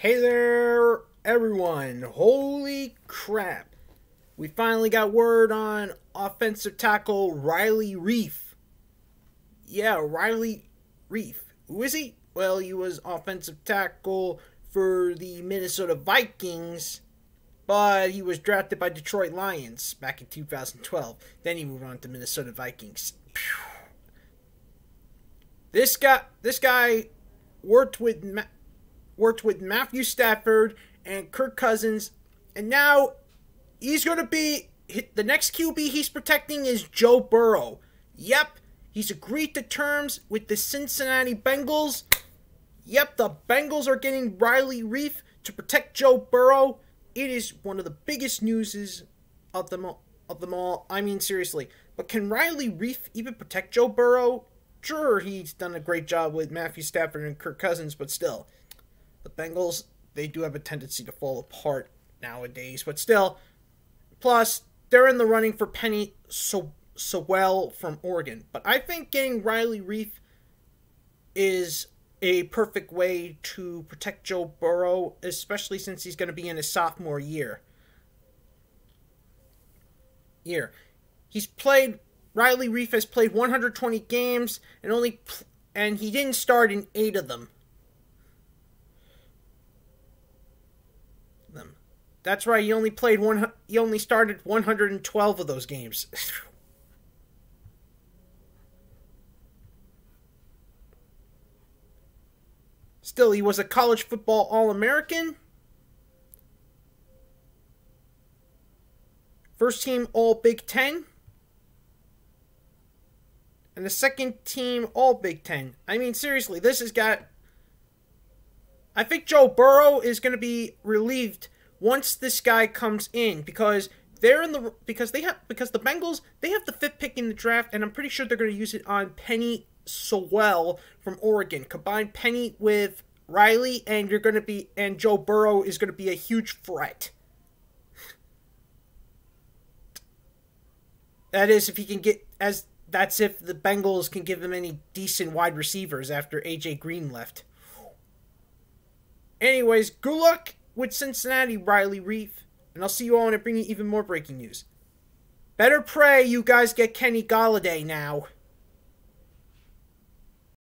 Hey there, everyone. Holy crap. We finally got word on offensive tackle Riley Reiff. Yeah, Riley Reiff. Who is he? Well, he was offensive tackle for the Minnesota Vikings, but he was drafted by Detroit Lions back in 2012. Then he moved on to Minnesota Vikings. This guy, this guy worked with worked with Matthew Stafford and Kirk Cousins, and now he's going to be the next QB he's protecting is Joe Burrow. Yep, he's agreed to terms with the Cincinnati Bengals. Yep, the Bengals are getting Riley Reiff to protect Joe Burrow. It is one of the biggest newses of them all, of them all. I mean, seriously. But can Riley Reiff even protect Joe Burrow? Sure, he's done a great job with Matthew Stafford and Kirk Cousins, but still, the Bengals, they do have a tendency to fall apart nowadays, but still. Plus, they're in the running for Penny so so well from Oregon. But I think getting Riley Reiff is a perfect way to protect Joe Burrow, especially since he's going to be in his sophomore year. Year. He's played Riley Reiff has played 120 games and only and he didn't start in 8 of them. Them. That's right, he only played one he only started 112 of those games. Still, he was a college football All-American. First team All Big 10 and the second team all Big Ten. I mean, seriously, this has got. I think Joe Burrow is going to be relieved once this guy comes in because they're in the because they have because the Bengals they have the fifth pick in the draft and I'm pretty sure they're going to use it on Penny Sewell from Oregon. Combine Penny with Riley and you're going to be and Joe Burrow is going to be a huge threat. That is if he can get as that's if the Bengals can give them any decent wide receivers after AJ Green left. Anyways, good luck with Cincinnati, Riley Reiff, and I'll see you all when I bring you even more breaking news. Better pray you guys get Kenny Golladay now.